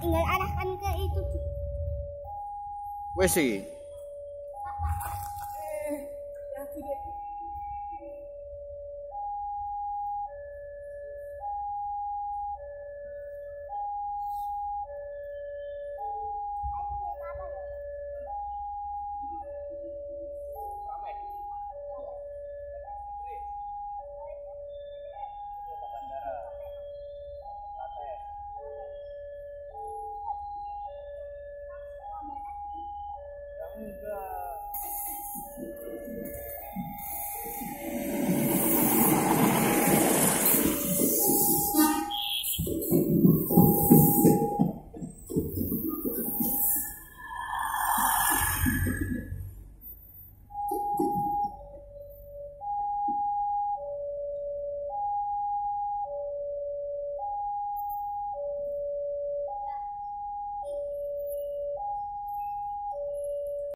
tinggal arahkan ke itu. Iki. フフフ。